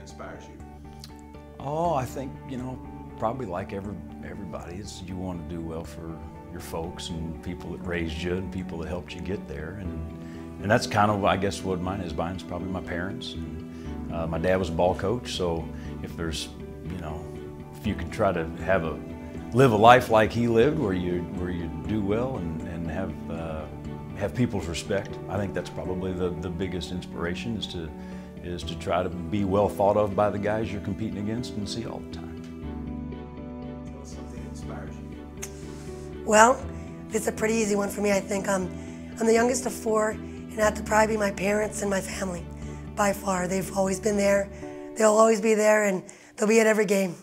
inspires you? Oh, I think, you know, probably like every, everybody, it's you want to do well for your folks and people that raised you and people that helped you get there. And, and that's kind of, I guess, what mine is. Mine's probably my parents. And uh, my dad was a ball coach, so if there's, you know, if you can try to have a, live a life like he lived where you, where you do well and, and have, uh, have people's respect, I think that's probably the, the biggest inspiration is to, is to try to be well thought of by the guys you're competing against and see all the time. Tell us something that inspires you. Well, it's a pretty easy one for me, I think. I'm, I'm the youngest of four, and that to probably be my parents and my family by far. They've always been there. They'll always be there, and they'll be at every game.